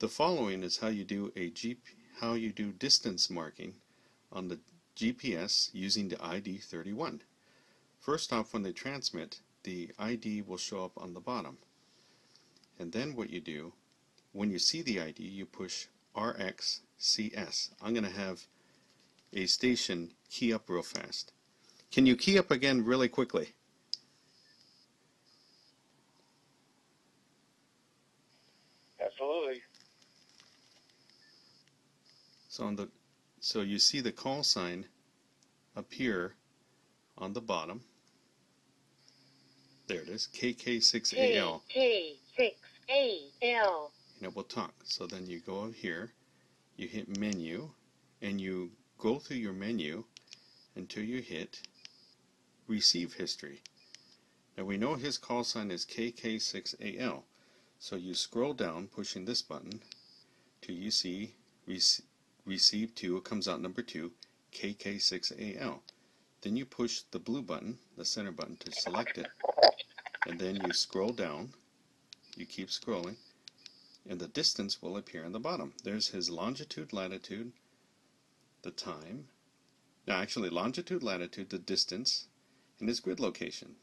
The following is how you do a G how you do distance marking on the GPS using the ID 31. First off, when they transmit, the ID will show up on the bottom. And then what you do, when you see the ID, you push RXCS. I'm going to have a station key up real fast. Can you key up again really quickly? Absolutely. So on the so you see the call sign appear on the bottom. There it is, KK6AL. KK6AL. And it will talk. So then you go up here, you hit menu, and you go through your menu until you hit receive history. Now we know his call sign is KK6AL. So you scroll down pushing this button till you see rec receive 2, it comes out number 2, KK6AL. Then you push the blue button, the center button, to select it. And then you scroll down, you keep scrolling, and the distance will appear on the bottom. There's his longitude, latitude, the time, now actually longitude, latitude, the distance, and his grid location.